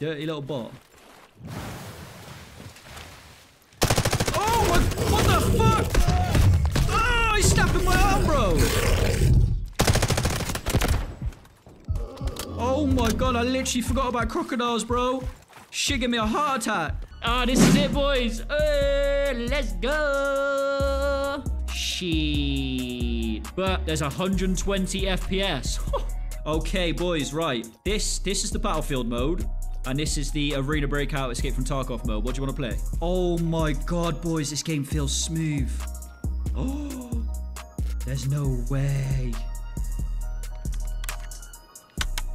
Dirty little bot. Oh, my, what the fuck? Oh, he's snapping my arm, bro. Oh my god, I literally forgot about crocodiles, bro. Shit, give me a heart attack. Ah, this is it, boys. Uh, let's go. Shit. But there's 120 FPS. okay, boys, right. This this is the battlefield mode. And this is the Arena Breakout Escape from Tarkov mode. What do you want to play? Oh my god, boys, this game feels smooth. Oh, there's no way.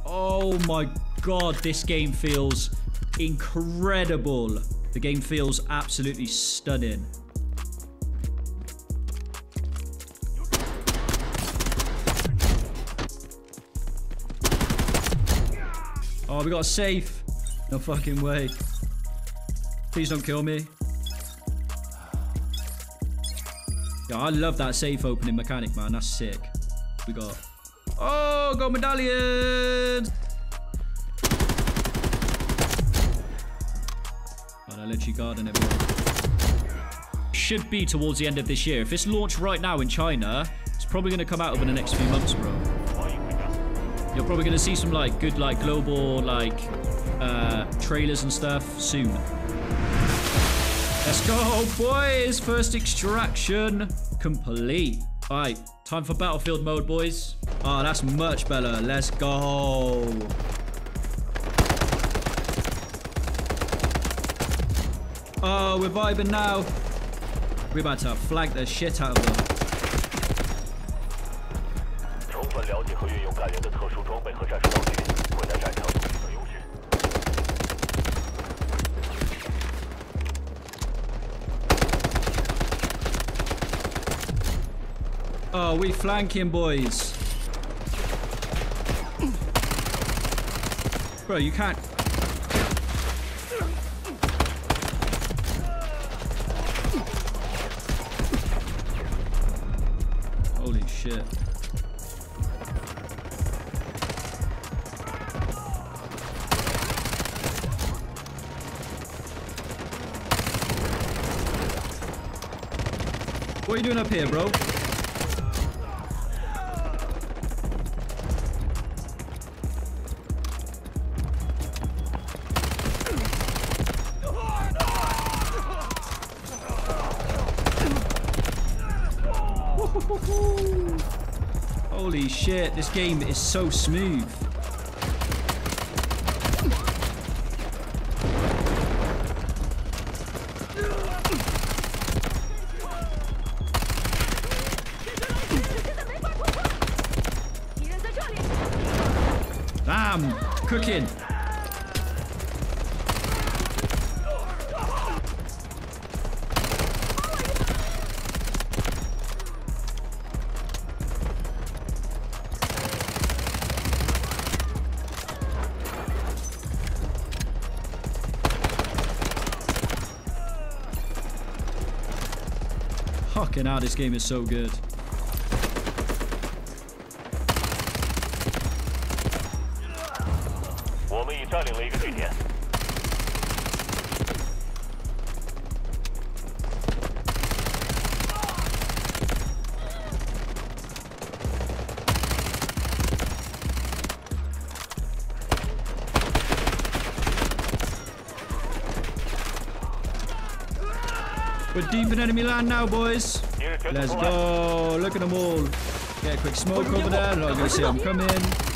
Oh my god, this game feels incredible. The game feels absolutely stunning. Oh, we got a safe. No fucking way. Please don't kill me. Yeah, I love that safe opening mechanic, man. That's sick. We got... Oh, got medallions! Oh, I literally guarding everyone. Should be towards the end of this year. If it's launched right now in China, it's probably going to come out over the next few months, bro. You're probably going to see some, like, good, like, global, like, uh, trailers and stuff soon. Let's go, boys! First extraction complete. All right, time for battlefield mode, boys. Oh, that's much better. Let's go. Oh, we're vibing now. We're about to flag the shit out of them. Oh, we flanking, boys. Bro, you can't... Holy shit. What are you doing up here, bro? This game is so smooth. Damn, cooking. Fucking hell, this game is so good. They're deep in enemy land now, boys. Let's go. Look at them all. Get a quick smoke over there. I'm going to see them coming.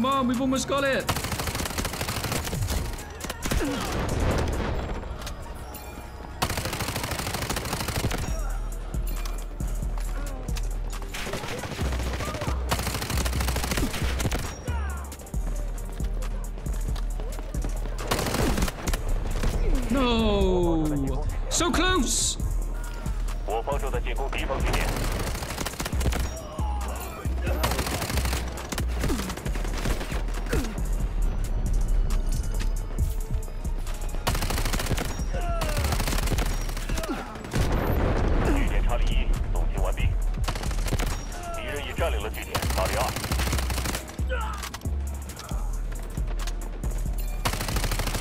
Come on, we've almost got it. No! So close!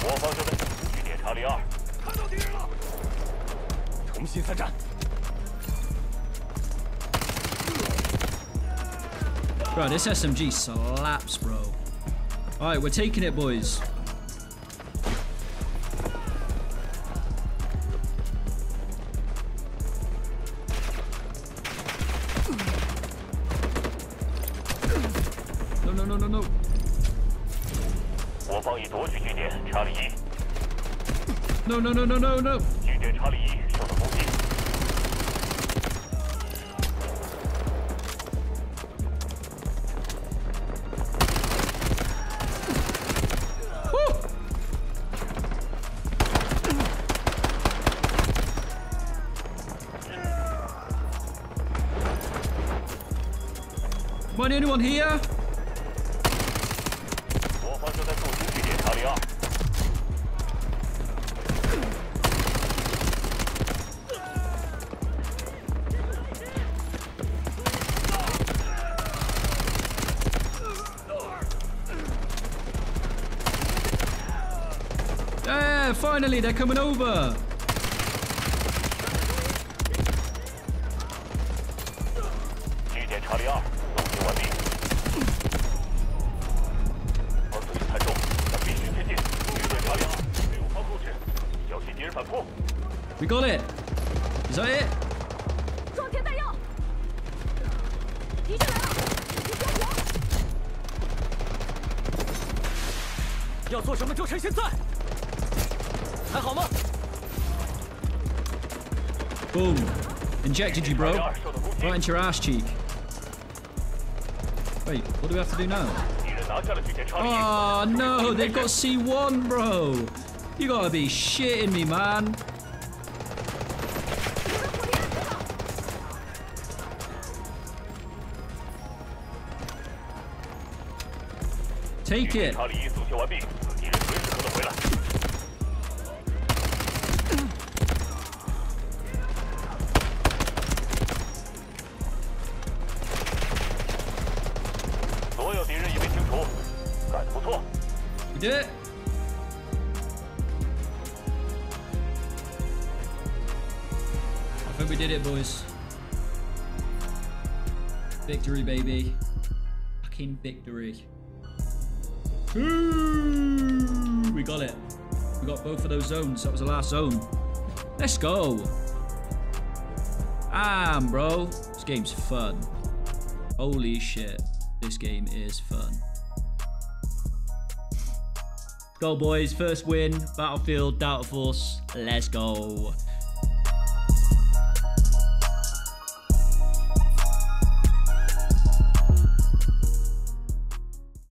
我方正在守护据点查理二。重新三战。 Bro, this SMG slaps, bro. Alright, we're taking it, boys. 已夺取据点查理一， No, no, no, no, no, no. 据点查理一受到攻击。 Woo! Am I the only one here? somebody off. Yeah, finally, they're coming over. We got it. Is that it? Boom. Injected you, bro. Right into your ass cheek. Wait, what do we have to do now? Oh, no, they've got C1, bro. You gotta be shitting me, man. 不错。We did it. I think we did it, boys. Victory, baby. Fucking victory. We got it. We got both of those zones. That was the last zone. Let's go. Damn, bro. This game's fun. Holy shit. This game is fun. Go, boys. First win. Battlefield, Delta Force. Let's go.